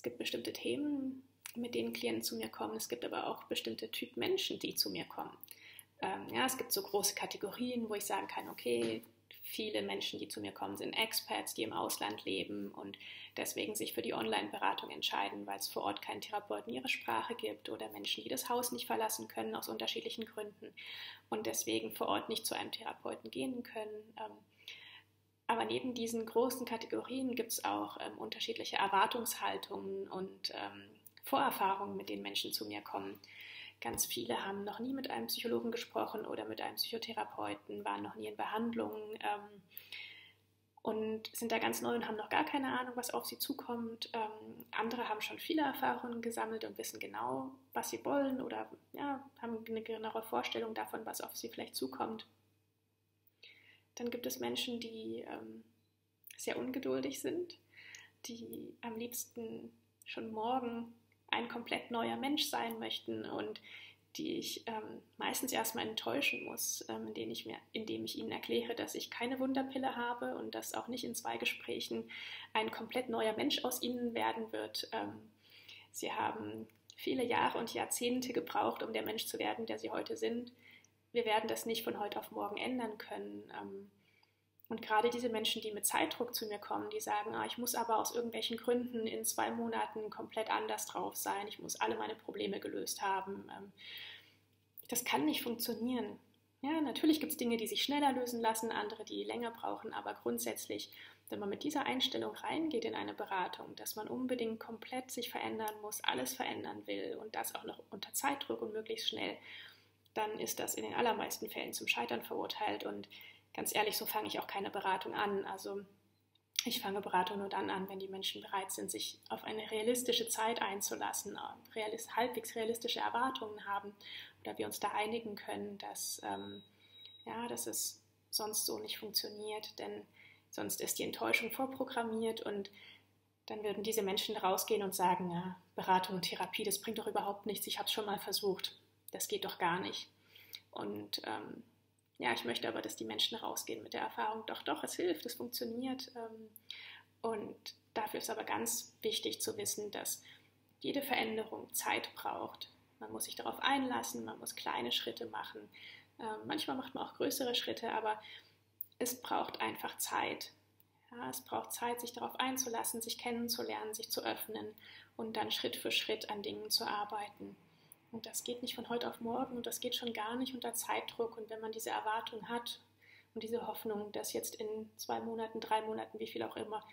Es gibt bestimmte Themen, mit denen Klienten zu mir kommen. Es gibt aber auch bestimmte Typ Menschen, die zu mir kommen. Ähm, ja, es gibt so große Kategorien, wo ich sagen kann, okay, viele Menschen, die zu mir kommen, sind Expats, die im Ausland leben und deswegen sich für die Online-Beratung entscheiden, weil es vor Ort keinen Therapeuten ihre Sprache gibt oder Menschen, die das Haus nicht verlassen können aus unterschiedlichen Gründen und deswegen vor Ort nicht zu einem Therapeuten gehen können. Ähm, aber neben diesen großen Kategorien gibt es auch ähm, unterschiedliche Erwartungshaltungen und ähm, Vorerfahrungen, mit denen Menschen zu mir kommen. Ganz viele haben noch nie mit einem Psychologen gesprochen oder mit einem Psychotherapeuten, waren noch nie in Behandlung ähm, und sind da ganz neu und haben noch gar keine Ahnung, was auf sie zukommt. Ähm, andere haben schon viele Erfahrungen gesammelt und wissen genau, was sie wollen oder ja, haben eine genauere Vorstellung davon, was auf sie vielleicht zukommt. Dann gibt es Menschen, die ähm, sehr ungeduldig sind, die am liebsten schon morgen ein komplett neuer Mensch sein möchten und die ich ähm, meistens erstmal enttäuschen muss, ähm, indem, ich mir, indem ich ihnen erkläre, dass ich keine Wunderpille habe und dass auch nicht in zwei Gesprächen ein komplett neuer Mensch aus ihnen werden wird. Ähm, sie haben viele Jahre und Jahrzehnte gebraucht, um der Mensch zu werden, der sie heute sind. Wir werden das nicht von heute auf morgen ändern können. Ähm, und gerade diese Menschen, die mit Zeitdruck zu mir kommen, die sagen, ah, ich muss aber aus irgendwelchen Gründen in zwei Monaten komplett anders drauf sein, ich muss alle meine Probleme gelöst haben. Ähm, das kann nicht funktionieren. Ja, natürlich gibt es Dinge, die sich schneller lösen lassen, andere, die länger brauchen, aber grundsätzlich, wenn man mit dieser Einstellung reingeht in eine Beratung, dass man unbedingt komplett sich verändern muss, alles verändern will und das auch noch unter Zeitdruck und möglichst schnell, dann ist das in den allermeisten Fällen zum Scheitern verurteilt und ganz ehrlich, so fange ich auch keine Beratung an. Also ich fange Beratung nur dann an, wenn die Menschen bereit sind, sich auf eine realistische Zeit einzulassen, realist, halbwegs realistische Erwartungen haben oder wir uns da einigen können, dass, ähm, ja, dass es sonst so nicht funktioniert, denn sonst ist die Enttäuschung vorprogrammiert und dann würden diese Menschen rausgehen und sagen, ja, Beratung und Therapie, das bringt doch überhaupt nichts, ich habe es schon mal versucht, das geht doch gar nicht. Und ähm, ja, ich möchte aber, dass die Menschen rausgehen mit der Erfahrung, doch, doch, es hilft, es funktioniert. Ähm, und dafür ist aber ganz wichtig zu wissen, dass jede Veränderung Zeit braucht. Man muss sich darauf einlassen, man muss kleine Schritte machen. Ähm, manchmal macht man auch größere Schritte, aber es braucht einfach Zeit. Ja, es braucht Zeit, sich darauf einzulassen, sich kennenzulernen, sich zu öffnen und dann Schritt für Schritt an Dingen zu arbeiten. Und das geht nicht von heute auf morgen und das geht schon gar nicht unter Zeitdruck. Und wenn man diese Erwartung hat und diese Hoffnung, dass jetzt in zwei Monaten, drei Monaten, wie viel auch immer,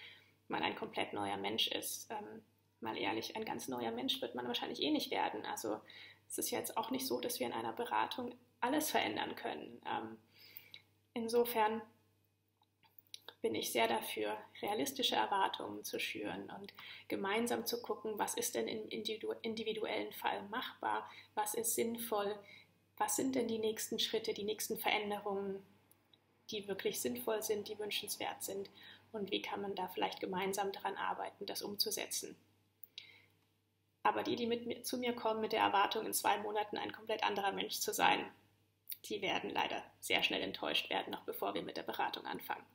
man ein komplett neuer Mensch ist, ähm, mal ehrlich, ein ganz neuer Mensch wird man wahrscheinlich eh nicht werden. Also es ist jetzt auch nicht so, dass wir in einer Beratung alles verändern können. Ähm, insofern bin ich sehr dafür, realistische Erwartungen zu schüren und gemeinsam zu gucken, was ist denn im individuellen Fall machbar, was ist sinnvoll, was sind denn die nächsten Schritte, die nächsten Veränderungen, die wirklich sinnvoll sind, die wünschenswert sind und wie kann man da vielleicht gemeinsam daran arbeiten, das umzusetzen. Aber die, die mit zu mir kommen mit der Erwartung, in zwei Monaten ein komplett anderer Mensch zu sein, die werden leider sehr schnell enttäuscht werden, noch bevor wir mit der Beratung anfangen.